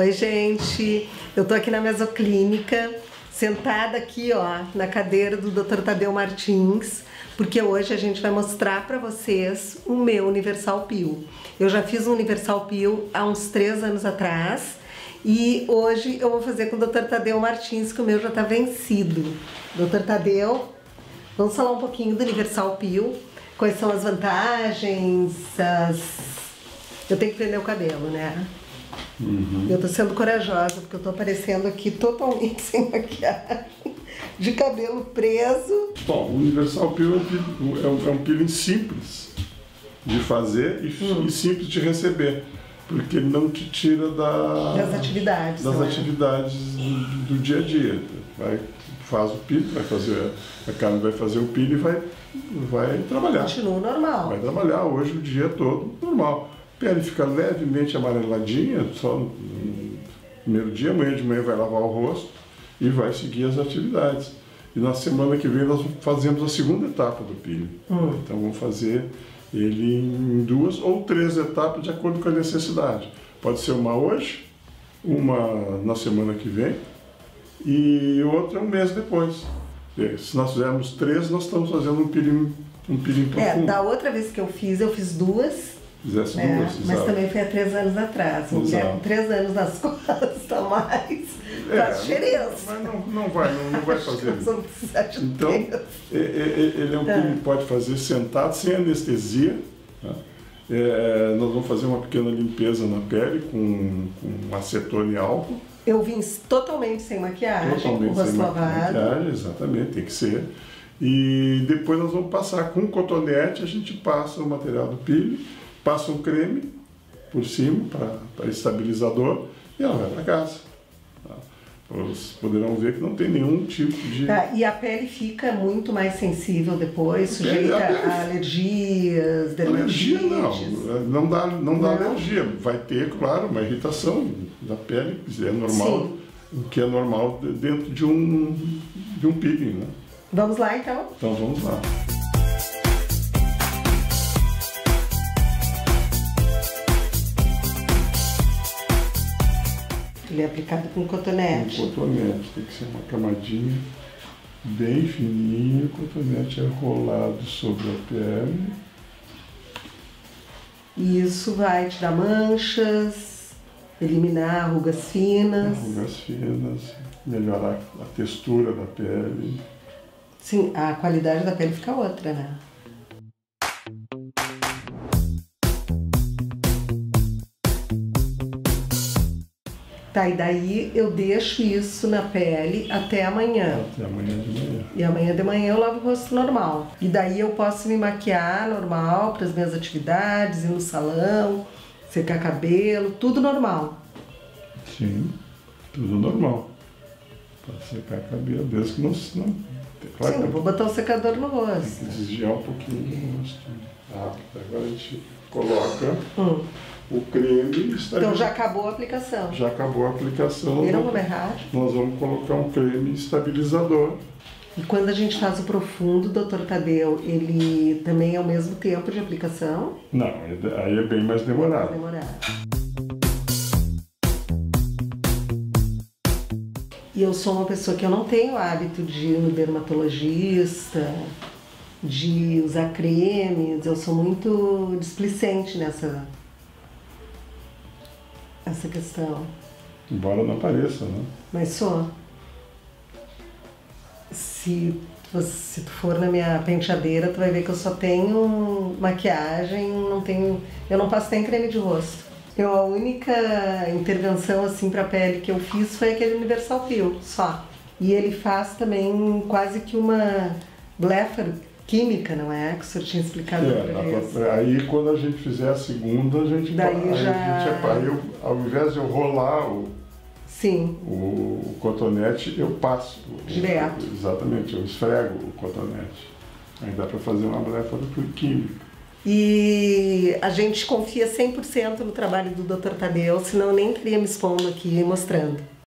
Oi, gente. Eu tô aqui na mesoclínica, sentada aqui, ó, na cadeira do Dr. Tadeu Martins, porque hoje a gente vai mostrar para vocês o meu Universal Pio. Eu já fiz um Universal Pio há uns três anos atrás e hoje eu vou fazer com o Dr. Tadeu Martins, que o meu já tá vencido. Dr. Tadeu, vamos falar um pouquinho do Universal Pio, quais são as vantagens, as... Eu tenho que prender o cabelo, né? Uhum. Eu tô sendo corajosa, porque eu tô aparecendo aqui totalmente sem maquiagem, de cabelo preso. Bom, o Universal Peel é um peeling, é um, é um peeling simples de fazer e, Hum. e simples de receber, porque ele não te tira da, Das atividades, das é? atividades do, do dia a dia. Vai, faz o peeling, vai fazer, a Carmen vai fazer o peeling e vai, vai trabalhar. Continuo normal. Vai trabalhar hoje o dia todo, normal. A pele fica levemente amareladinha, só no primeiro dia, amanhã de manhã vai lavar o rosto e vai seguir as atividades. E na semana que vem nós fazemos a segunda etapa do peeling. Então vamos fazer ele em duas ou três etapas de acordo com a necessidade. Pode ser uma hoje, uma na semana que vem e outra um mês depois. E Se nós fizermos três, nós estamos fazendo um peeling, um peeling É, profundo. da outra vez que eu fiz, eu fiz duas, Fizesse né? duas, mas exato. também foi há três anos atrás. Exato. três anos nas costas a mais, É, faz diferença. Mas não, não vai, não, não vai fazer. Então, três. é- é- ele é um Tá. peeling que pode fazer sentado, sem anestesia. tá? É, nós vamos fazer uma pequena limpeza na pele com, com acetona e álcool. Eu vim totalmente sem maquiagem, com o Totalmente rosto sem lavado. maquiagem, exatamente, tem que ser. E depois nós vamos passar com cotonete, a gente passa o material do peeling, passa um creme por cima para estabilizador e ela vai para casa. Tá? Vocês poderão ver que não tem nenhum tipo de. Tá, e a pele fica muito mais sensível depois, sujeita a pele- a alergias, Alergia dermatites. não, não dá, não dá Não? alergia. Vai ter, claro, uma irritação da pele, que é normal, o que é normal de- dentro de um, de um peeling, né? Vamos lá então? Então vamos lá. Ele é aplicado com cotonete. cotonete, tem que ser uma camadinha bem fininha, o cotonete é rolado sobre a pele. E isso vai tirar manchas, eliminar rugas finas. rugas finas, melhorar a textura da pele. Sim, a qualidade da pele fica outra, né? Tá, e daí eu deixo isso na pele até amanhã. Até amanhã de manhã. E amanhã de manhã eu lavo o rosto normal. E daí eu posso me maquiar normal para as minhas atividades, ir no salão, secar cabelo, tudo normal. Sim, tudo normal. Pode secar cabelo, desde que não. não claro Sim, que eu vou botar o secador no tem rosto. que desviar um pouquinho do rosto. Ah, agora a gente coloca Hum. o creme está Então já acabou a aplicação. já acabou a aplicação. Viram como vamos- rápido? Nós vamos colocar um creme estabilizador. E quando a gente faz o profundo, doutor Tadeu, ele também é o mesmo tempo de aplicação? Não, aí é bem mais Vai demorado. E eu sou uma pessoa que eu não tenho hábito de ir no dermatologista, de usar cremes, eu sou muito displicente nessa essa questão. Embora não pareça, né? Mas sou. Se, você- se tu for na minha penteadeira, tu vai ver que eu só tenho maquiagem, não tenho. Eu não passo nem creme de rosto. Eu, a única intervenção assim pra pele que eu fiz foi aquele Universal Peel, só. E ele faz também quase que uma blefa química, não é? Que o senhor tinha explicado É, aí quando a gente fizer a segunda, a gente, Daí aí já- a gente eu, ao invés de eu rolar o, Sim, o, o cotonete, eu passo. Direto. exatamente, eu esfrego o cotonete. Aí dá para fazer uma blefa química. E a gente confia 100% no trabalho do Dr. Tadeu, senão nem teria me expondo aqui mostrando.